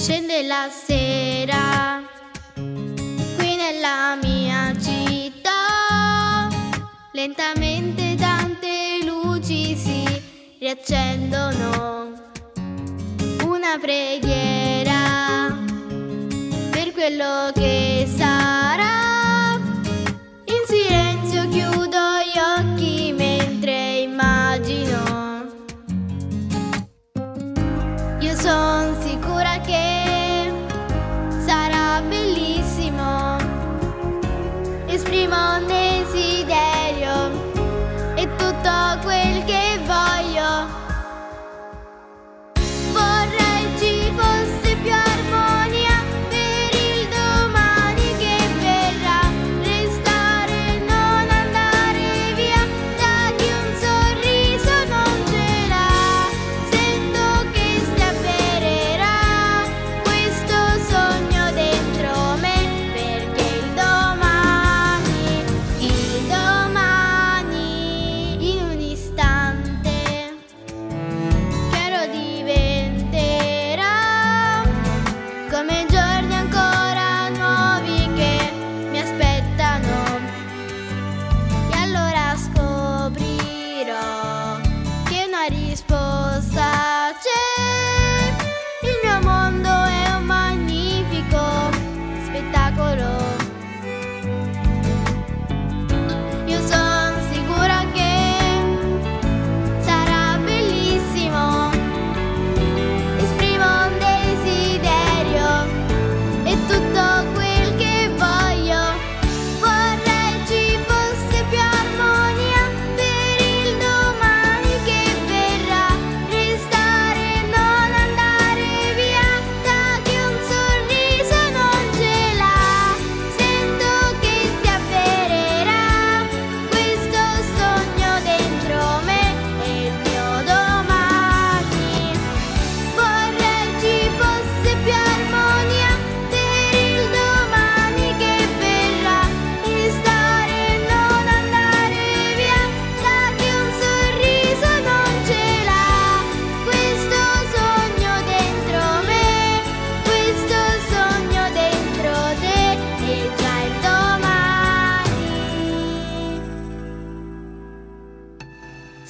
Scende la sera, qui nella mia città, lentamente tante luci si riaccendono. Una preghiera per quello che sai.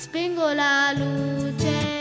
Spengo la luce.